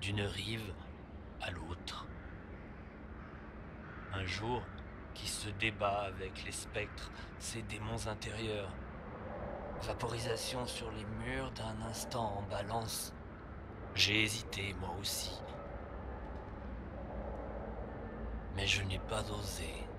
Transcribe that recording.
d'une rive à l'autre. Un jour qui se débat avec les spectres, ses démons intérieurs. Vaporisation sur les murs d'un instant en balance. J'ai hésité, moi aussi. Mais je n'ai pas osé.